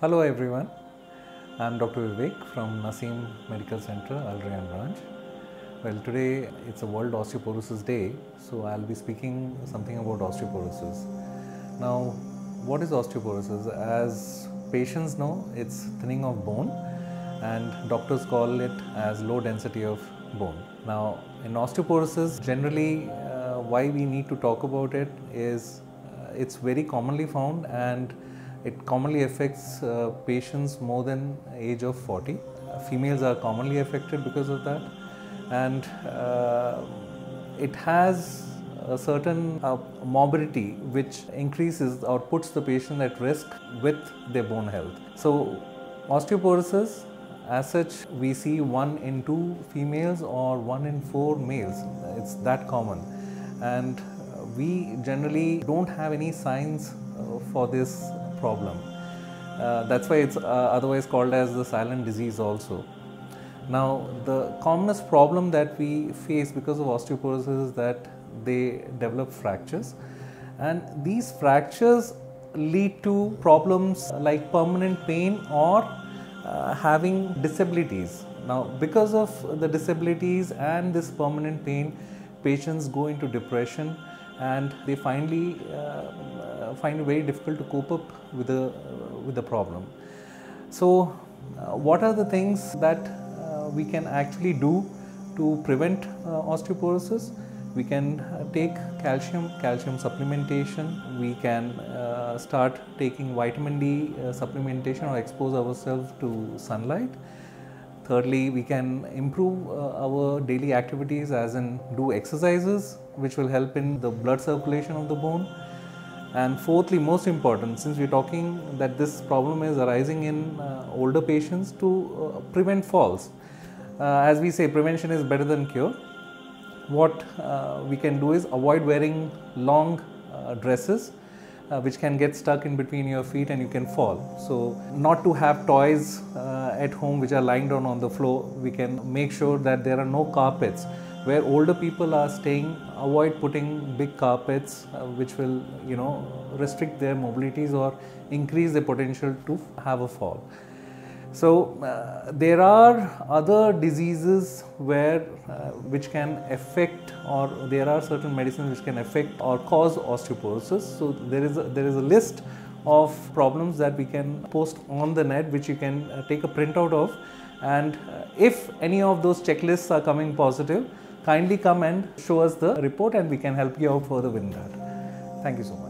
Hello everyone, I'm Dr. Vivek from Naseem Medical Center, Al Rayyan branch. Well, today it's a World Osteoporosis Day, so I'll be speaking something about osteoporosis. Now, what is osteoporosis? As patients know, it's thinning of bone, and doctors call it as low density of bone. Now, in osteoporosis, generally, uh, why we need to talk about it is uh, it's very commonly found and it commonly affects uh, patients more than age of 40. Uh, females are commonly affected because of that, and uh, it has a certain uh, morbidity which increases or puts the patient at risk with their bone health. So, osteoporosis, as such, we see one in two females or one in four males. It's that common, and we generally don't have any signs uh, for this problem. Uh, that's why it's uh, otherwise called as the silent disease also. Now, the commonest problem that we face because of osteoporosis is that they develop fractures, and these fractures lead to problems like permanent pain or uh, having disabilities. Now, because of the disabilities and this permanent pain, patients go into depression and they finally uh, find it very difficult to cope up with the with the problem. So, uh, what are the things that uh, we can actually do to prevent osteoporosis? We can take calcium, calcium supplementation. We can start taking vitamin D supplementation or expose ourselves to sunlight. Thirdly, we can improve uh, our daily activities as in do exercises which will help in the blood circulation of the bone. And fourthly, most important, since we're talking that this problem is arising in uh, older patients to uh, prevent falls. Uh, as we say, prevention is better than cure. What uh, we can do is avoid wearing long uh, dresses uh, which can get stuck in between your feet and you can fall. So, not to have toys at home which are lying down on the floor, we can make sure that there are no carpets. Where older people are staying, avoid putting big carpets uh, which will, you know, restrict their mobilities or increase the potential to have a fall. So uh, there are other diseases where uh, which can affect or there are certain medicines which can affect or cause osteoporosis. So there is a, there is a list of problems that we can post on the net which you can uh, take a printout of and uh, if any of those checklists are coming positive kindly come and show us the report and we can help you out further with that. Thank you so much.